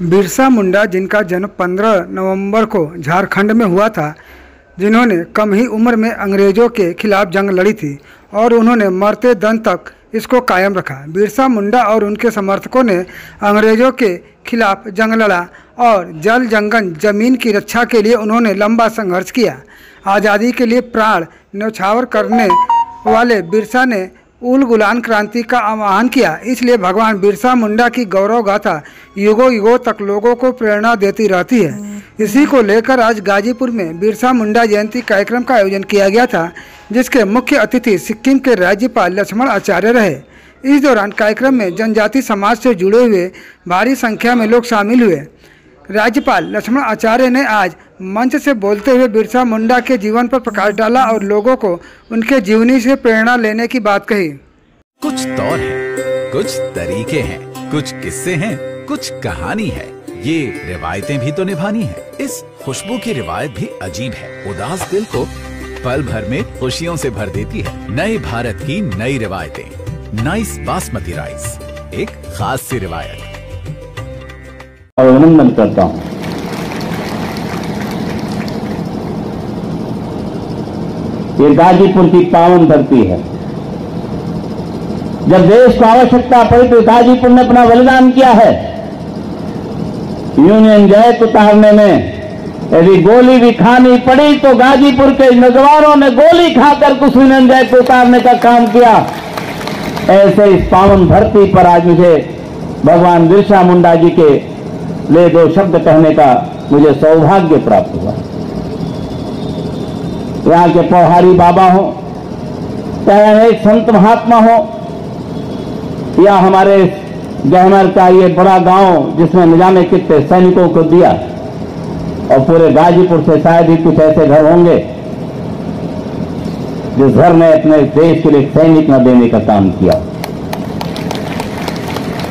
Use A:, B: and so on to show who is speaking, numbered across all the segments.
A: बिरसा मुंडा, जिनका जन्म 15 नवंबर को झारखंड में हुआ था, जिन्होंने कम ही उम्र में अंग्रेज़ों के खिलाफ जंग लड़ी थी और उन्होंने मरते दम तक इसको कायम रखा। बिरसा मुंडा और उनके समर्थकों ने अंग्रेज़ों के खिलाफ जंग लड़ा और जल जंगल ज़मीन की रक्षा के लिए उन्होंने लंबा संघर्ष किया। आज़ादी के लिए प्राण न्यौछावर करने वाले बिरसा ने उल गुलान क्रांति का आह्वान किया। इसलिए भगवान बिरसा मुंडा की गौरव गाथा युगों युगों तक लोगों को प्रेरणा देती रहती है। इसी को लेकर आज गाजीपुर में बिरसा मुंडा जयंती कार्यक्रम का आयोजन किया गया था, जिसके मुख्य अतिथि सिक्किम के राज्यपाल लक्ष्मण आचार्य रहे। इस दौरान कार्यक्रम में जनजाति समाज से जुड़े हुए भारी संख्या में लोग शामिल हुए। राज्यपाल लक्ष्मण आचार्य ने आज मंच से बोलते हुए बिरसा मुंडा के जीवन पर प्रकाश डाला और लोगों को उनके जीवनी से प्रेरणा लेने की बात कही।
B: कुछ तौर है, कुछ तरीके हैं, कुछ किस्से हैं, कुछ कहानी है। ये रिवायतें भी तो निभानी है। इस खुशबू की रिवायत भी अजीब है। उदास दिल को पल भर में खुशियों से भर देती है। नए भारत की नई रिवायतें नाइस बासमती राइस एक खास सी रिवायत।
C: अभिनंदन करता हूँ। ये गाजीपुर की पावन धरती है। जब देश को आवश्यकता पड़ी तो गाजीपुर ने अपना बलिदान किया है। यूनियन जैक उतारने में यदि गोली भी खानी पड़ी तो गाजीपुर के नौजवानों ने गोली खाकर कुछ यूनियन जैक उतारने का काम किया। ऐसे इस पावन धरती पर आज मुझे भगवान बिरसा मुंडा जी के ले दो शब्द कहने का मुझे सौभाग्य प्राप्त हुआ। यहाँ के पौहारी बाबा हो चाहे संत महात्मा हो, या हमारे गहमर का ये बड़ा गाँव जिसमें न जाने कितने सैनिकों को दिया, और पूरे गाजीपुर से शायद ही कुछ ऐसे घर होंगे, जिस घर ने अपने देश के लिए सैनिक न देने का काम किया।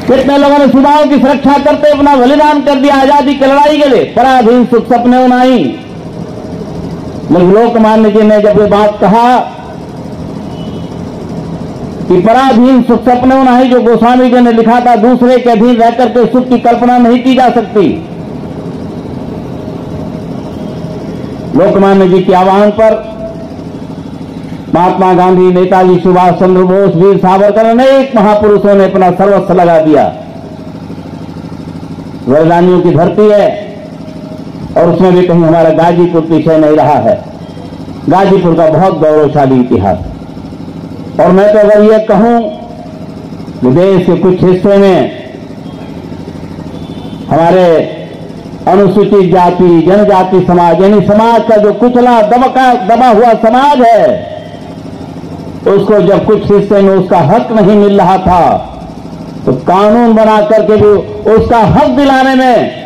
C: कितने लोगों ने सुधाओं की सुरक्षा करते अपना बलिदान कर दिया आज़ादी की लड़ाई के लिए? पराधीन सुख सपने उनाई। लेकिन लोकमान्य जी ने जब ये बात कहा कि पराधीन सुख सपने उनाई, जो गोस्वामी जी ने लिखा था, दूसरे के अधीन रहकर के सुख की कल्पना नहीं की जा सकती। लोकमान्य जी के आह्वान पर महात्मा गांधी, नेताजी सुभाष चंद्र बोस, वीर सावरकर अनेक महापुरुषों ने अपना सर्वस्व लगा दिया। वरदानियों की धरती है और उसमें भी कहीं हमारा गाजीपुर पीछे नहीं रहा है। गाजीपुर का बहुत गौरवशाली इतिहास। और मैं तो अगर ये कहूँ कि देश के कुछ हिस्सों में हमारे अनुसूचित जाति, जनजाति समाज, यानी समाज का जो कुचला, दबका, दबा हुआ समाज है उसको जब कुछ हिस्से में उसका हक नहीं मिल रहा था तो कानून बना करके भी उसका हक दिलाने में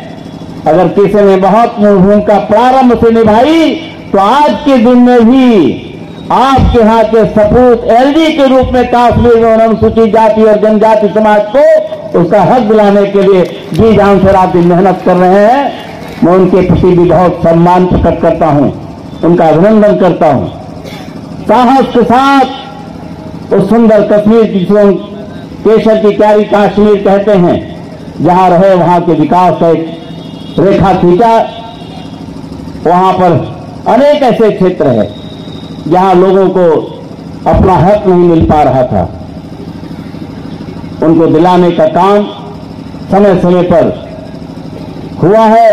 C: अगर किसी ने बहुत भूमिका प्रारंभ से निभाई तो आज के दिन में भी आपके यहाँ के सपूत एलजी के रूप में काश्मीर में अनुसूचित जाति और जनजाति समाज को उसका हक दिलाने के लिए जी जान से रात दिन मेहनत कर रहे हैं। मैं उनके प्रति भी बहुत सम्मान प्रकट करता हूँ, उनका अभिनंदन करता हूँ। साहस के साथ उस सुंदर कश्मीर जिसको केसर की प्यारी कश्मीर कहते हैं, जहाँ रहे वहाँ के विकास का एक रेखा खींचा, वहाँ पर अनेक ऐसे क्षेत्र है, जहाँ लोगों को अपना हक नहीं मिल पा रहा था। उनको दिलाने का काम समय समय पर हुआ है।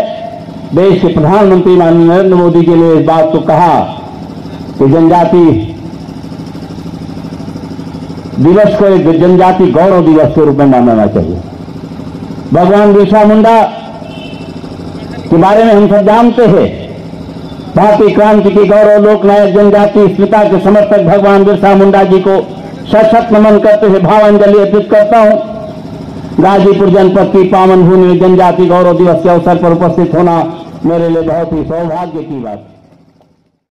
C: देश के प्रधानमंत्री माननीय नरेंद्र मोदी जी ने इस बात को कहा कि जनजाति दिवस को एक जनजाति गौरव दिवस के रूप में मनाना चाहिए। भगवान बिरसा मुंडा के बारे में हम सब जानते हैं। भारतीय क्रांति की गौरव लोकनायक जनजाति स्मिता के समर्थक भगवान बिरसा मुंडा जी को सशक्त नमन करते हुए भावांजलि अर्पित करता हूँ। गाजीपुर जनपद की पावन भूमि जनजाति गौरव दिवस के अवसर पर उपस्थित होना मेरे लिए बहुत ही सौभाग्य की बात।